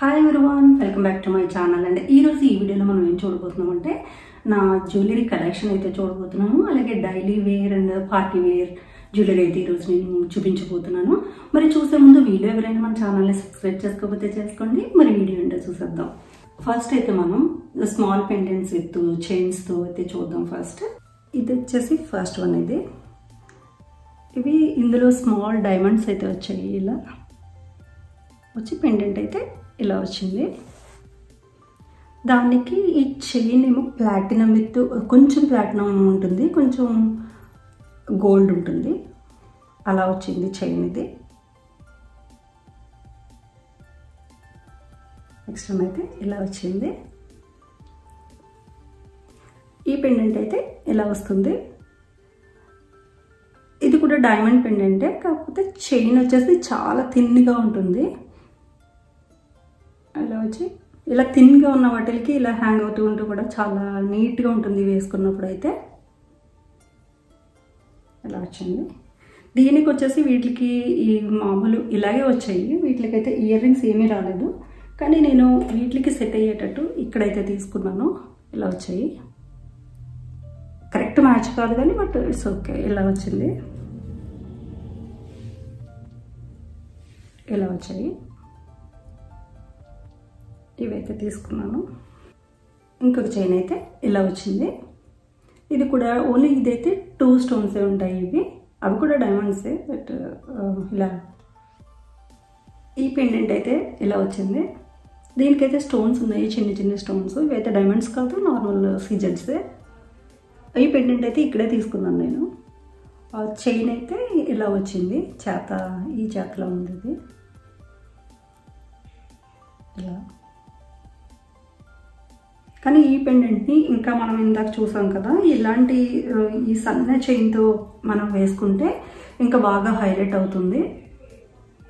Hi everyone welcome back to my channel అండి ఈరోజు ఈ వీడియోలో మనం ఏం చూడబోతున్నాం అంటే నా జ్యువెలరీ కలెక్షన్ అయితే చూడబోతున్నాము. అలాగే daily wear and party wear jewellery అయితే ఈరోజు నేను చూపించబోతున్నాను. మరి చూసే ముందు వీడియో ఎవరైనా మన ఛానల్ని సబ్స్క్రైబ్ చేసుకోకపోతే చేసుకోండి. మరి వీడియో ఏంటో చూసేద్దాం. ఫస్ట్ అయితే మనం స్మాల్ పెండెంట్స్ విత్ చైన్స్తో అయితే చూద్దాం ఫస్ట్ ఇది వచ్చేసి ఫస్ట్ వన్ ఇది. ఇవి ఇందులో స్మాల్ డైమండ్స్ అయితే వచ్చాయి ఇలా. వచ్చి పెండెంట్ అయితే ఇలా వచ్చింది. దానికి ఈ చైన్ ఏమో ప్లాటినం విత్ కొంచెం ప్లాటినం ఉంటుంది కొంచెం గోల్డ్ ఉంటుంది. అలా వచ్చింది చైన్ ఇది. నెక్స్ట్ అయితే ఇలా వచ్చింది. ఈ పెండెంట్ అయితే ఇలా వస్తుంది. ఇది కూడా డైమండ్ పెండెంటే కాకపోతే చైన్ వచ్చేసి చాలా థిన్గా ఉంటుంది. ఇలా వచ్చి ఇలా థిన్గా ఉన్న వాటికి ఇలా హ్యాంగ్ అవుతూ ఉంటూ కూడా చాలా నీట్గా ఉంటుంది వేసుకున్నప్పుడు అయితే. ఇలా వచ్చింది. దీనికి వచ్చేసి వీటికి ఈ మామూలు ఇలాగే వచ్చాయి. వీటికైతే ఇయర్ రింగ్స్ ఏమీ రాలేదు. కానీ నేను వీటికి సెట్ అయ్యేటట్టు ఇక్కడైతే తీసుకున్నాను. ఇలా వచ్చాయి. కరెక్ట్ మ్యాచ్ కాదు కానీ బట్ ఇట్స్ ఓకే ఇలా వచ్చింది. ఇలా వచ్చాయి. ఇవైతే తీసుకున్నాను. ఇంకొక చైన్ అయితే ఇలా వచ్చింది. ఇది కూడా ఓన్లీ ఇదైతే టూ స్టోన్సే ఉంటాయి ఇవి. అవి కూడా డైమండ్సే బట్ ఇలా. ఈ పెండెంట్ అయితే ఇలా వచ్చింది. దీనికైతే స్టోన్స్ ఉన్నాయి చిన్న చిన్న స్టోన్స్ ఇవైతే డైమండ్స్ కాదు నార్మల్ సీజన్సే ఈ పెండెంట్ అయితే ఇక్కడే తీసుకున్నాను నేను. చైన్ అయితే ఇలా వచ్చింది చేత ఈ చేతలో ఉంది ఇది. ఇలా. కానీ ఈ పెండెంట్ని ఇంకా మనం ఇందాక చూసాం కదా ఇలాంటి ఈ సన్న చైన్తో మనం వేసుకుంటే ఇంకా బాగా హైలైట్ అవుతుంది.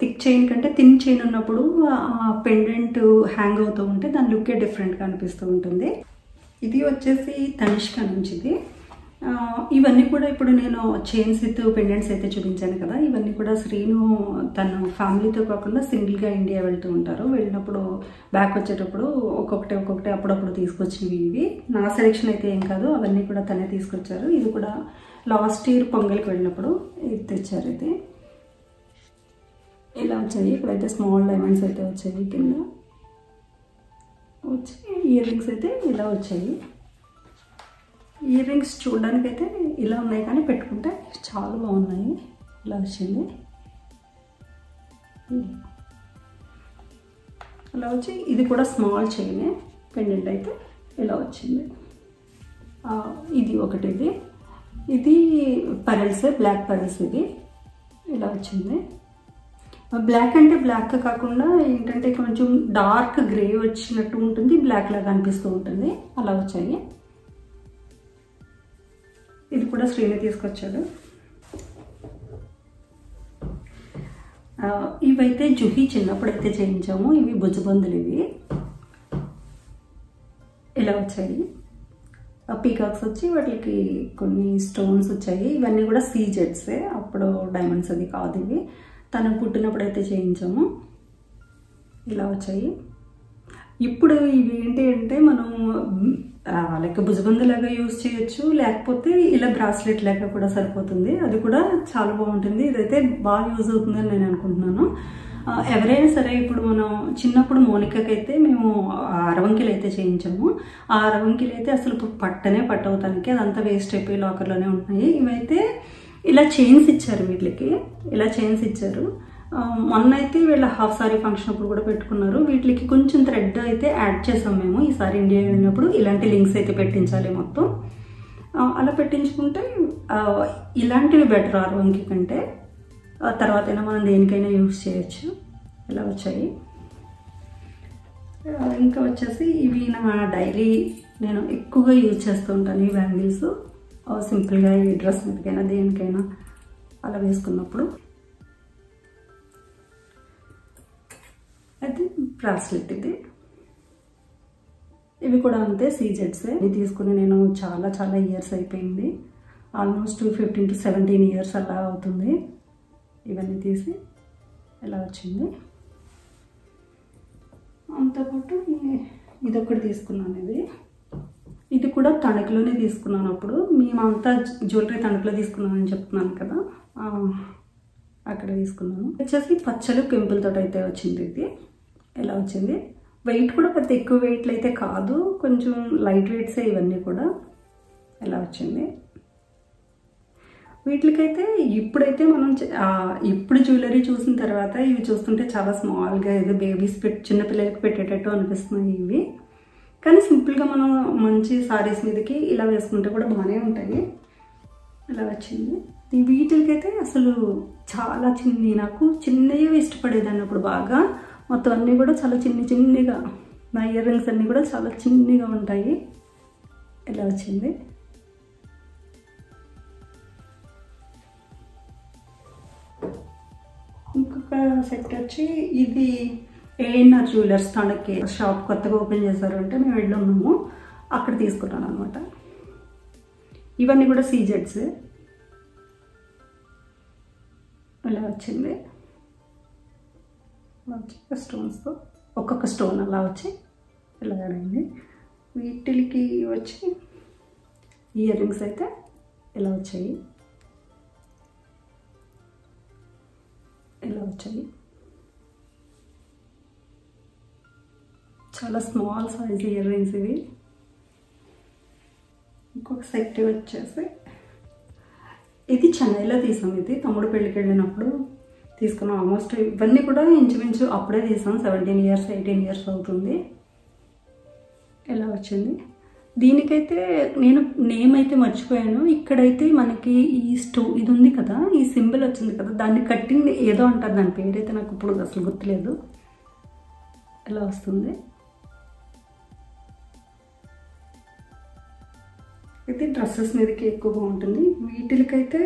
థిక్ చైన్ కంటే థిన్ చైన్ ఉన్నప్పుడు ఆ పెండెంట్ హ్యాంగ్ అవుతూ ఉంటే దాని లుక్కే డిఫరెంట్గా అనిపిస్తూ ఉంటుంది. ఇది వచ్చేసి తనిష్క నుంచిది ఇవన్నీ కూడా ఇప్పుడు నేను చైన్స్ విత్ పెండెంట్స్ అయితే చూపించాను కదా ఇవన్నీ కూడా శ్రీను తన ఫ్యామిలీతో కాకుండా సింగిల్గా ఇండియా వెళ్తూ ఉంటారు. వెళ్ళినప్పుడు బ్యాక్ వచ్చేటప్పుడు ఒక్కొక్కటి ఒక్కొక్కటి అప్పుడప్పుడు తీసుకొచ్చినవి ఇవి. నా సెలెక్షన్ అయితే ఏం కాదు అవన్నీ కూడా తనే తీసుకొచ్చారు. ఇది కూడా లాస్ట్ ఇయర్ పొంగల్కి వెళ్ళినప్పుడు ఇది తెచ్చారు అయితే. ఇలా వచ్చాయి. ఇక్కడైతే స్మాల్ డైమండ్స్ అయితే వచ్చాయి కింద. వచ్చి ఇయర్ రింగ్స్ అయితే ఇలా వచ్చాయి. ఇయర్ రింగ్స్ చూడడానికి అయితే ఇలా ఉన్నాయి కానీ పెట్టుకుంటే చాలా బాగున్నాయి. ఇలా వచ్చింది. అలా వచ్చి ఇది కూడా స్మాల్ చైనే పెండెంట్ అయితే ఇలా వచ్చింది. ఇది ఒకటి ఇది ఇది పరల్స్ బ్లాక్ పరల్స్ ఇది. ఇలా వచ్చింది. బ్లాక్ అంటే బ్లాక్ కాకుండా ఏంటంటే కొంచెం డార్క్ గ్రే వచ్చినట్టు ఉంటుంది బ్లాక్ లాగా అనిపిస్తూ ఉంటుంది. అలా వచ్చాయి. ఇది కూడా శ్రీని తీసుకొచ్చాడు. ఇవైతే జుహి చిన్నప్పుడు అయితే చేయించాము. ఇవి భుజబందులు ఇవి. ఇలా వచ్చాయి. పీకాక్స్ వచ్చి వాటికి కొన్ని స్టోన్స్ వచ్చాయి. ఇవన్నీ కూడా సీజెట్సే అప్పుడు డైమండ్స్ అది కాదు ఇవి. తను పుట్టినప్పుడు అయితే చేయించాము. ఇలా వచ్చాయి. ఇప్పుడు ఇవి ఏంటి అంటే మనం లైక్ భుజబందులాగా యూజ్ చేయొచ్చు లేకపోతే ఇలా బ్రాస్లెట్ లాగా కూడా సరిపోతుంది. అది కూడా చాలా బాగుంటుంది. ఇదైతే బాగా యూజ్ అవుతుందని నేను అనుకుంటున్నాను. ఎవరైనా సరే ఇప్పుడు మనం చిన్నప్పుడు మోనికకైతే అయితే మేము అరవంకిలు అయితే చేయించాము. ఆ అరవంకిలు అయితే అసలు పట్టనే పట్టవుతానికి అదంతా వేస్ట్ అయిపోయి లాకర్లోనే ఉంటున్నాయి. ఇవైతే ఇలా చైన్స్ ఇచ్చారు వీటికి. ఇలా చైన్స్ ఇచ్చారు. మొన్న అయితే వీళ్ళ హాఫ్ సారీ ఫంక్షన్ అప్పుడు కూడా పెట్టుకున్నారు. వీటికి కొంచెం థ్రెడ్ అయితే యాడ్ చేసాం మేము ఈసారి ఇండియా వెళ్ళినప్పుడు. ఇలాంటి లింక్స్ అయితే పెట్టించాలి మొత్తం. అలా పెట్టించుకుంటే ఇలాంటివి బెటర్ ఆర్వంకి కంటే. తర్వాత అయినా మనం దేనికైనా యూస్ చేయొచ్చు. ఇలా వచ్చాయి. ఇంకా వచ్చేసి ఇవి నా డైలీ నేను ఎక్కువగా యూజ్ చేస్తూ ఉంటాను ఈ బ్యాంగిల్స్ సింపుల్గా ఈ డ్రెస్ మీదకైనా దేనికైనా అలా వేసుకున్నప్పుడు. బ్రాస్లెట్ ఇది. ఇవి కూడా అంతే సీజెట్సే ఇది తీసుకుని నేను చాలా చాలా ఇయర్స్ అయిపోయింది. Almost fifteen to seventeen years అలా అవుతుంది. ఇవన్నీ తీసి ఇలా వచ్చింది? అంతపాటు ఇది ఒకటి తీసుకున్నాను ఇది. ఇది కూడా తణుకులోనే తీసుకున్నాను అప్పుడు. మేమంతా జ్యువెలరీ తణుకులో తీసుకున్నామని చెప్తున్నాను కదా. అక్కడ తీసుకున్నాను. వచ్చేసి పచ్చలు కెంపులతో అయితే వచ్చింది ఇది. ఎలా వచ్చింది? వెయిట్ కూడా పెద్ద ఎక్కువ వెయిట్లు అయితే కాదు. కొంచెం లైట్ వెయిట్సే ఇవన్నీ కూడా ఎలా వచ్చింది? వీటికైతే ఇప్పుడైతే మనం ఇప్పుడు జ్యువెలరీ చూసిన తర్వాత ఇవి చూస్తుంటే చాలా స్మాల్గా ఏదో బేబీస్ పెట్టి చిన్నపిల్లలకి పెట్టేటట్టు అనిపిస్తున్నాయి ఇవి. కానీ సింపుల్గా మనం మంచి సారీస్ మీదకి ఇలా వేసుకుంటే కూడా బాగానే ఉంటాయి. ఇలా వచ్చింది? వీటికైతే అసలు చాలా చిన్ని నాకు చిన్నవి ఇష్టపడేదాన్ని అప్పుడు బాగా. మొత్తం అన్నీ కూడా చాలా చిన్ని చిన్నిగా నా ఇయర్ రింగ్స్ అన్నీ కూడా చాలా చిన్నిగా ఉంటాయి. ఇలా వచ్చింది? ఇంకొక సెట్ వచ్చి ఇది ఏఎన్ఆర్ జ్యువెలర్స్ తనకి షాప్ కొత్తగా ఓపెన్ చేశారు అంటే మేము వెళ్ళున్నాము అక్కడ తీసుకున్నాను అనమాట ఇవన్నీ కూడా సీజెడ్స్ అలా వచ్చింది? మంచిగా స్టోన్స్తో ఒక్కొక్క స్టోన్ అలా వచ్చి ఇలా వీటికి వచ్చి ఇయర్ రింగ్స్ అయితే ఇలా వచ్చాయి. ఇలా వచ్చాయి. చాలా స్మాల్ సైజ్ ఇయర్ రింగ్స్ ఇవి. ఇంకొక సెట్ వచ్చేసి ఇది చెన్నైలో తీసాం ఇది. తమ్ముడు పెళ్ళికి వెళ్ళినప్పుడు తీసుకున్నాం. ఆల్మోస్ట్ ఇవన్నీ కూడా ఇంచుమించు అప్పుడే తీసాం. సెవెంటీన్ ఇయర్స్ ఎయిటీన్ ఇయర్స్ అవుతుంది. ఎలా వచ్చింది? దీనికైతే నేను నేమ్ అయితే మర్చిపోయాను. ఇక్కడైతే మనకి ఈ స్టో ఇది ఉంది కదా ఈ సింబల్ వచ్చింది కదా దాన్ని కట్టింగ్ ఏదో అంటారు. దాని పేరైతే నాకు ఇప్పుడు అసలు గుర్తులేదు. ఎలా వస్తుంది? అయితే డ్రెస్సెస్ మీదకి ఎక్కువగా ఉంటుంది. వీటికైతే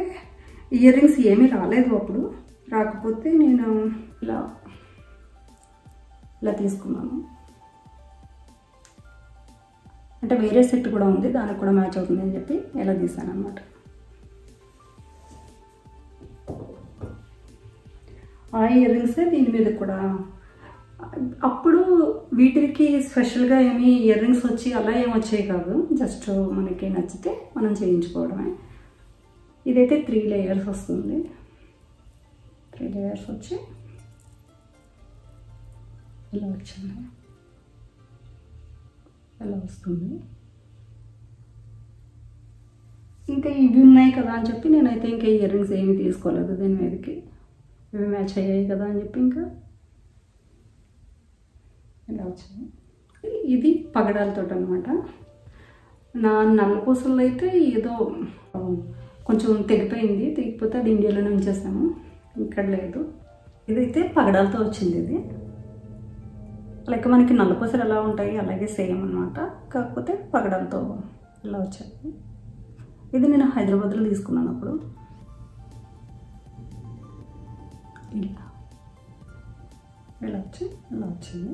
ఇయర్ రింగ్స్ ఏమీ రాలేదు అప్పుడు. రాకపోతే నేను ఇలా ఇలా తీసుకున్నాను. అంటే వేరే సెట్ కూడా ఉంది దానికి కూడా మ్యాచ్ అవుతుంది అని చెప్పి ఇలా తీసాను అనమాట ఆ ఇయర్ రింగ్సే దీని మీద కూడా అప్పుడు వీటికి స్పెషల్గా ఏమి ఇయర్ రింగ్స్ వచ్చి అలా ఏమి వచ్చాయి కాదు జస్ట్ మనకి నచ్చితే మనం చేయించుకోవడమే. ఇదైతే త్రీ లేయర్స్ వస్తుంది. త్రీ లేయర్స్ వచ్చి ఇలా వచ్చింది. ఎలా వస్తుంది. ఇంకా ఇవి ఉన్నాయి కదా అని చెప్పి నేనైతే ఇంకా ఇయర్ రింగ్స్ ఏమి తీసుకోలేదు దీని మీదకి. ఇవి మ్యాచ్ అయ్యాయి కదా అని చెప్పి ఇంకా ఇలా వచ్చింది. ఇది పగడాలతో అనమాట నా నల్ల పూసల్లో అయితే ఏదో కొంచెం తెగిపోయింది. తెగిపోతే అది ఇండియాలోనే ఉంచేసాము. ఇక్కడ లేదు. ఇదైతే పగడాలతో వచ్చింది ఇది. లైక్ మనకి నల్లపూసలు ఎలా ఉంటాయి అలాగే సేమ్ అనమాట కాకపోతే పగడాలతో ఇలా వచ్చాయి. ఇది నేను హైదరాబాద్లో తీసుకున్నాను అప్పుడు. ఇలా. ఇలా వచ్చి ఇలా వచ్చింది.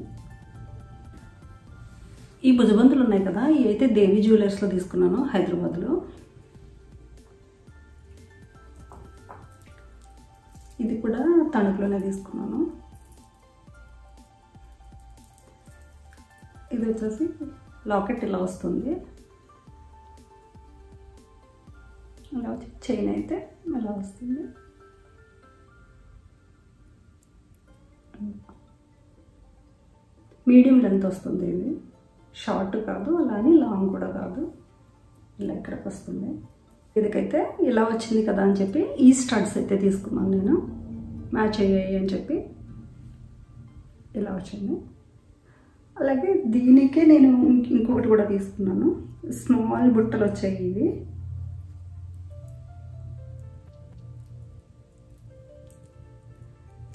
ఈ భుజబంతులు ఉన్నాయి కదా ఇవి అయితే దేవి జ్యువెలర్స్లో తీసుకున్నాను హైదరాబాద్లో. ఇది కూడా తణుకులోనే తీసుకున్నాను. ఇది వచ్చేసి లాకెట్ ఇలా వస్తుంది. ఇలా వచ్చి చైన్ అయితే ఇలా వస్తుంది. మీడియం లెంత్ వస్తుంది ఇది. షార్ట్ కాదు అలానే లాంగ్ కూడా కాదు. ఇలా ఇక్కడికి వస్తుంది. ఇదికైతే ఇలా వచ్చింది కదా అని చెప్పి ఈ స్టడ్స్ అయితే తీసుకున్నాను నేను. మ్యాచ్ అయ్యాయి అని చెప్పి ఇలా వచ్చింది. అలాగే దీనికే నేను ఇంకొకటి కూడా తీసుకున్నాను. స్మాల్ బుట్టలు వచ్చాయి ఇవి.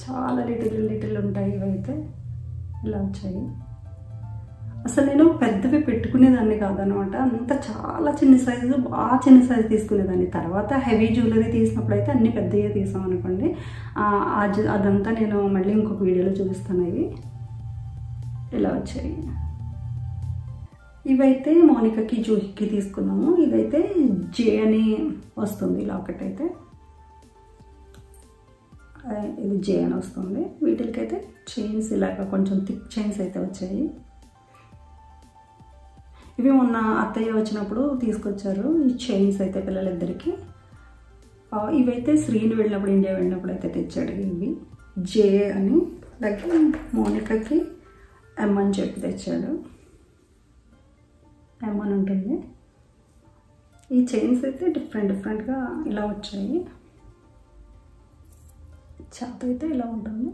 చాలా లిటిల్ లిటిల్ ఉంటాయి ఇవైతే. ఇలా వచ్చాయి. అసలు నేను పెద్దవి పెట్టుకునేదాన్ని కాదనమాట. అంత చాలా చిన్న సైజు బాగా చిన్న సైజు తీసుకునేదాన్ని. తర్వాత హెవీ జ్యువెలరీ తీసినప్పుడు అయితే అన్ని పెద్దగా తీసాం అనుకోండి. అదంతా నేను మళ్ళీ ఇంకొక వీడియోలో చూపిస్తాను ఇవి. ఇలా వచ్చాయి. ఇవైతే మౌనికకి జూహికి తీసుకున్నాము. ఇదైతే జే అని వస్తుంది లాకెట్ అయితే. ఇది జే అని వస్తుంది. వీటికైతే చైన్స్ ఇలాగ కొంచెం థిక్ చైన్స్ అయితే వచ్చాయి. ఇవి మొన్న అత్తయ్య వచ్చినప్పుడు తీసుకొచ్చారు. ఈ చైన్స్ అయితే పిల్లలిద్దరికి. ఇవైతే శ్రీని వెళ్ళినప్పుడు ఇండియా వెళ్ళినప్పుడు అయితే తెచ్చాడు ఇవి. జే అని అలాగే మోనికకి ఎమ్ అని చెప్పి తెచ్చాడు. ఎమ్ అని ఉంటుంది. ఈ చైన్స్ అయితే డిఫరెంట్ డిఫరెంట్గా ఇలా వచ్చాయి. చేత అయితే ఇలా ఉంటుంది.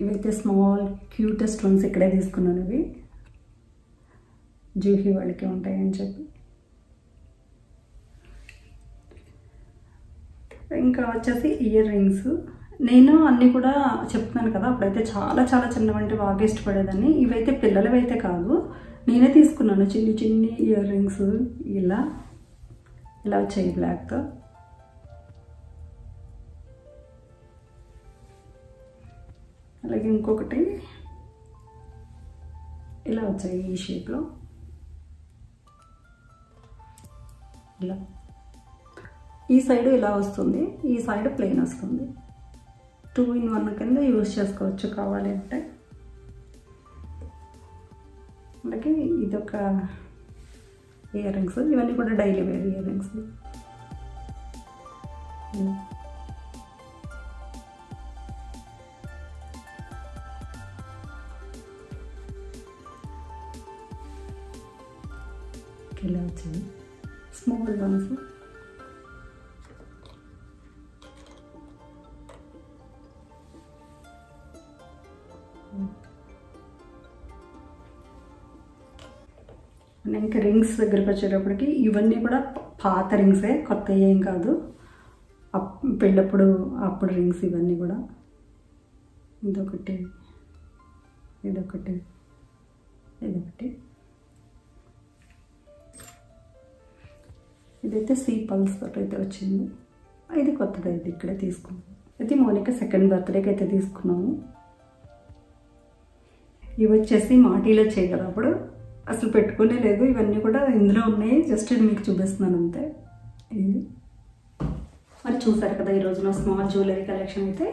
ఇవైతే స్మాల్ క్యూటెస్ట్ వన్స్ ఇక్కడే తీసుకున్నాను ఇవి. జూహీ వాళ్ళకి ఉంటాయని చెప్పి. ఇంకా వచ్చేసి ఇయర్ రింగ్స్. నేను అన్నీ కూడా చెప్తున్నాను కదా అప్పుడైతే చాలా చాలా చిన్నవంటి బాగా ఇష్టపడేదాన్ని. ఇవైతే పిల్లలవి అయితే కాదు. నేనే తీసుకున్నాను చిన్ని చిన్ని ఇయర్ రింగ్స్. ఇలా ఇలా వచ్చాయి బ్లాక్తో అలాగే ఇంకొకటి ఇలా వచ్చాయి ఈ షేప్లో. ఇలా. ఈ సైడ్ ఇలా వస్తుంది ఈ సైడ్ ప్లెయిన్ వస్తుంది. టూ ఇన్ వన్ కింద యూజ్ చేసుకోవచ్చు కావాలి అంటే. అలాగే ఇదొక ఇయర్ రింగ్స్ ఇవన్నీ కూడా డైలీ వేర్ ఇయర్ రింగ్స్. ఇలా వచ్చింది స్మాల్ వన్స్ ఇంకా రింగ్స్ దగ్గరికి వచ్చేటప్పటికి ఇవన్నీ కూడా పాత రింగ్సే కొత్త ఏం కాదు. అప్ పెళ్ళప్పుడు అప్పుడు రింగ్స్ ఇవన్నీ కూడా. ఇదొకటి ఇదొకటి ఇదొకటి. ఇదైతే సీ పల్స్ తోటి అయితే వచ్చింది. ఇది కొత్తది అయితే ఇక్కడే తీసుకున్నాం. అయితే మోనిక సెకండ్ బర్త్డేకి అయితే తీసుకున్నాము. ఇవి వచ్చేసి మాటీలో చేయగలప్పుడు అసలు పెట్టుకునే లేదు. ఇవన్నీ కూడా ఇందులో ఉన్నాయి. జస్ట్ ఇది మీకు చూపిస్తున్నాను అంతే. ఇది. మరి చూసారు కదా ఈరోజు నా స్మాల్ జ్యువెలరీ కలెక్షన్ అయితే.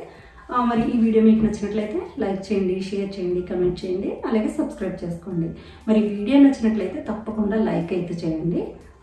మరి ఈ వీడియో మీకు నచ్చినట్లయితే లైక్ చేయండి షేర్ చేయండి కమెంట్ చేయండి. అలాగే సబ్స్క్రైబ్ చేసుకోండి. మరి వీడియో నచ్చినట్లయితే తప్పకుండా లైక్ అయితే చేయండి.